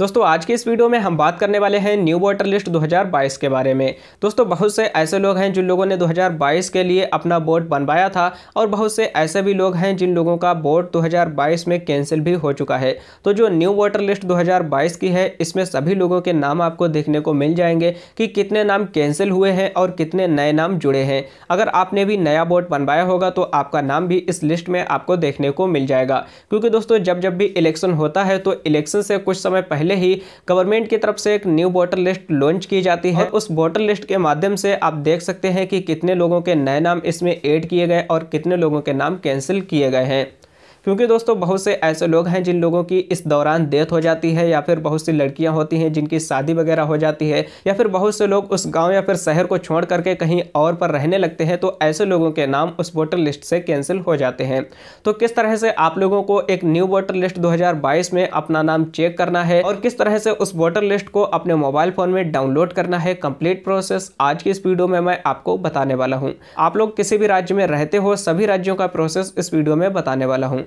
दोस्तों, आज के इस वीडियो में हम बात करने वाले हैं न्यू वोटर लिस्ट 2022 के बारे में। दोस्तों, बहुत से ऐसे लोग हैं जिन लोगों ने 2022 के लिए अपना वोट बनवाया था और बहुत से ऐसे भी लोग हैं जिन लोगों का वोट 2022 में कैंसिल भी हो चुका है। तो जो न्यू वोटर लिस्ट 2022 की है, इसमें सभी लोगों के नाम आपको देखने को मिल जाएँगे कि कितने नाम कैंसिल हुए हैं और कितने नए नाम जुड़े हैं। अगर आपने भी नया वोट बनवाया होगा तो आपका नाम भी इस लिस्ट में आपको देखने को मिल जाएगा। क्योंकि दोस्तों, जब जब भी इलेक्शन होता है तो इलेक्शन से कुछ समय पहले पहले ही गवर्नमेंट की तरफ़ से एक न्यू वोटर लिस्ट लॉन्च की जाती है। उस वोटर लिस्ट के माध्यम से आप देख सकते हैं कि कितने लोगों के नए नाम इसमें ऐड किए गए और कितने लोगों के नाम कैंसिल किए गए हैं। क्योंकि दोस्तों बहुत से ऐसे लोग हैं जिन लोगों की इस दौरान डेथ हो जाती है या फिर बहुत सी लड़कियाँ होती हैं जिनकी शादी वगैरह हो जाती है या फिर बहुत से लोग उस गाँव या फिर शहर को छोड़ करके कहीं और पर रहने लगते हैं तो ऐसे लोगों के नाम उस वोटर लिस्ट से कैंसिल हो जाते हैं। तो किस तरह से आप लोगों को एक न्यू वोटर लिस्ट दो हज़ार बाईस में अपना नाम चेक करना है और किस तरह से उस वोटर लिस्ट को अपने मोबाइल फ़ोन में डाउनलोड करना है, कंप्लीट प्रोसेस, आज की इस वीडियो में मैं आपको बताने वाला हूँ। आप लोग किसी भी राज्य में रहते हो, सभी राज्यों का प्रोसेस इस वीडियो में बताने वाला हूँ।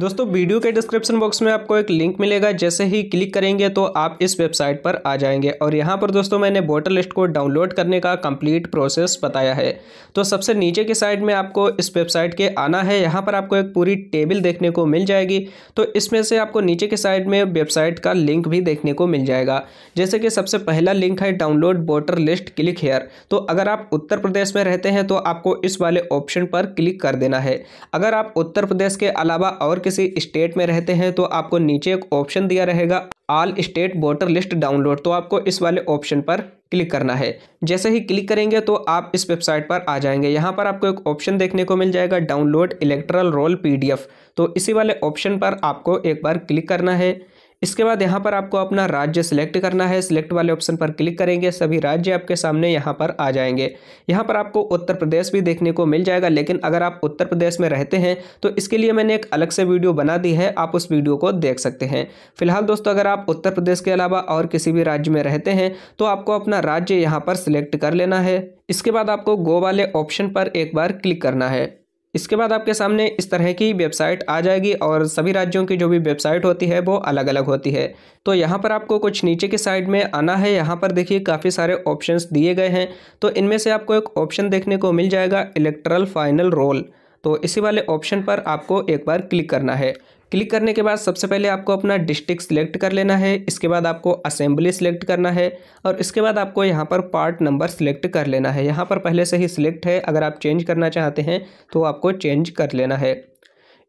दोस्तों, वीडियो के डिस्क्रिप्शन बॉक्स में आपको एक लिंक मिलेगा, जैसे ही क्लिक करेंगे तो आप इस वेबसाइट पर आ जाएँगे। और यहाँ पर दोस्तों, मैंने वोटर लिस्ट को डाउनलोड करने का कंप्लीट प्रोसेस बताया है। तो सबसे नीचे की साइड में आपको इस वेबसाइट के आना है। यहाँ पर आपको एक पूरी टेबल देखने को मिल जाएगी। तो इसमें से आपको नीचे की साइड में वेबसाइट का लिंक भी देखने को मिल जाएगा। जैसे कि सबसे पहला लिंक है download voter list click here तो अगर आप उत्तर प्रदेश में रहते हैं तो आपको इस वाले ऑप्शन पर क्लिक कर देना है। अगर आप उत्तर प्रदेश के अलावा और स्टेट में रहते हैं तो आपको नीचे एक ऑप्शन दिया रहेगा all state voter list download तो आपको इस वाले ऑप्शन पर क्लिक करना है। जैसे ही क्लिक करेंगे तो आप इस वेबसाइट पर आ जाएँगे। यहाँ पर आपको एक ऑप्शन देखने को मिल जाएगा डाउनलोड इलेक्ट्रल रोल पीडीएफ तो इसी वाले ऑप्शन पर आपको एक बार क्लिक करना है। इसके बाद यहाँ पर आपको अपना राज्य सिलेक्ट करना है। सिलेक्ट वाले ऑप्शन पर क्लिक करेंगे। सभी राज्य आपके सामने यहाँ पर आ जाएँगे। यहाँ पर आपको उत्तर प्रदेश भी देखने को मिल जाएगा, लेकिन अगर आप उत्तर प्रदेश में रहते हैं तो इसके लिए मैंने एक अलग से वीडियो बना दी है। आप उस वीडियो को देख सकते हैं। फ़िलहाल दोस्तों, अगर आप उत्तर प्रदेश के अलावा और किसी भी राज्य में रहते हैं तो आपको अपना राज्य यहाँ पर सिलेक्ट कर लेना है। इसके बाद आपको गो वाले ऑप्शन पर एक बार क्लिक करना है। इसके बाद आपके सामने इस तरह की वेबसाइट आ जाएगी और सभी राज्यों की जो भी वेबसाइट होती है वो अलग अलग होती है। तो यहाँ पर आपको कुछ नीचे की साइड में आना है। यहाँ पर देखिए काफ़ी सारे ऑप्शंस दिए गए हैं। तो इनमें से आपको एक ऑप्शन देखने को मिल जाएगा, इलेक्ट्रल फाइनल रोल। तो इसी वाले ऑप्शन पर आपको एक बार क्लिक करना है। क्लिक करने के बाद सबसे पहले आपको अपना डिस्ट्रिक्ट सिलेक्ट कर लेना है, इसके बाद आपको असेंबली सिलेक्ट करना है, और इसके बाद आपको यहाँ पर पार्ट नंबर सिलेक्ट कर लेना है। यहाँ पर पहले से ही सिलेक्ट है, अगर आप चेंज करना चाहते हैं तो आपको चेंज कर लेना है।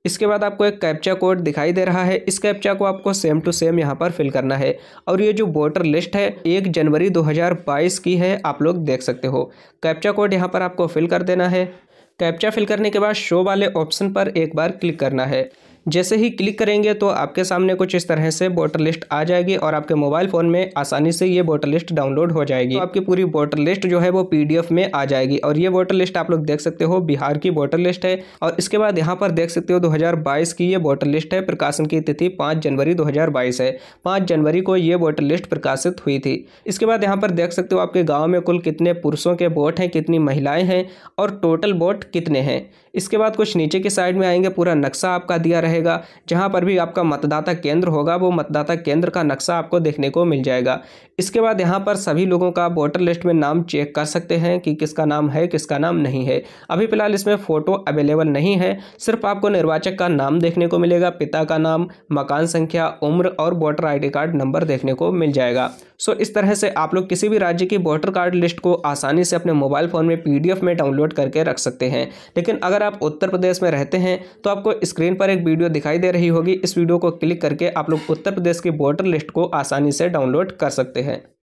इसके बाद आपको एक कैप्चा कोड दिखाई दे रहा है, इस कैप्चा को आपको सेम टू सेम यहाँ पर फिल करना है। और ये जो वोटर लिस्ट है, एक जनवरी 2022 की है, आप लोग देख सकते हो। कैप्चा कोड यहाँ पर आपको फिल कर देना है। कैप्चा फिल करने के बाद शो वाले ऑप्शन पर एक बार क्लिक करना है। जैसे ही क्लिक करेंगे तो आपके सामने कुछ इस तरह से वोटर लिस्ट आ जाएगी और आपके मोबाइल फ़ोन में आसानी से ये वोटर लिस्ट डाउनलोड हो जाएगी। तो आपकी पूरी वोटर लिस्ट जो है वो पीडीएफ में आ जाएगी और ये वोटर लिस्ट आप लोग देख सकते हो बिहार की वोटर लिस्ट है और इसके बाद यहाँ पर देख सकते हो दो हज़ार बाईस की ये वोटर लिस्ट है। प्रकाशन की तिथि पाँच जनवरी दो हज़ार बाईस है। पाँच जनवरी को ये वोटर लिस्ट प्रकाशित हुई थी। इसके बाद यहाँ पर देख सकते हो आपके गाँव में कुल कितने पुरुषों के वोट हैं, कितनी महिलाएँ हैं और टोटल वोट कितने हैं। इसके बाद कुछ नीचे की साइड में आएँगे, पूरा नक्शा आपका दिया रहेगा, जहाँ पर भी आपका मतदाता केंद्र होगा, वो मतदाता केंद्र का नक्शा आपको देखने को मिल जाएगा। इसके बाद यहाँ पर सभी लोगों का वोटर लिस्ट में नाम चेक कर सकते हैं कि किसका नाम है, किसका नाम नहीं है। अभी फ़िलहाल इसमें फ़ोटो अवेलेबल नहीं है। सिर्फ़ आपको निर्वाचक का नाम देखने को मिलेगा, पिता का नाम, मकान संख्या, उम्र और वोटर आईडी कार्ड नंबर देखने को मिल जाएगा। सो इस तरह से आप लोग किसी भी राज्य की वोटर कार्ड लिस्ट को आसानी से अपने मोबाइल फ़ोन में पीडीएफ में डाउनलोड करके रख सकते हैं। लेकिन अगर आप उत्तर प्रदेश में रहते हैं तो आपको स्क्रीन पर एक वीडियो दिखाई दे रही होगी। इस वीडियो को क्लिक करके आप लोग उत्तर प्रदेश की वोटर लिस्ट को आसानी से डाउनलोड कर सकते हैं। it.